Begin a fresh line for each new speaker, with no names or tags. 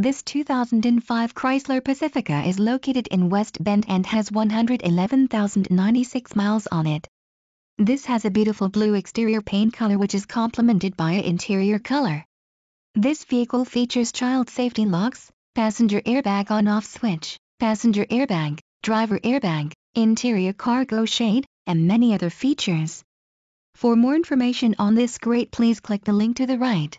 This 2005 Chrysler Pacifica is located in West Bend and has 111,096 miles on it. This has a beautiful blue exterior paint color which is complemented by an interior color. This vehicle features child safety locks, passenger airbag on-off switch, passenger airbag, driver airbag, interior cargo shade, and many other features. For more information on this great please click the link to the right.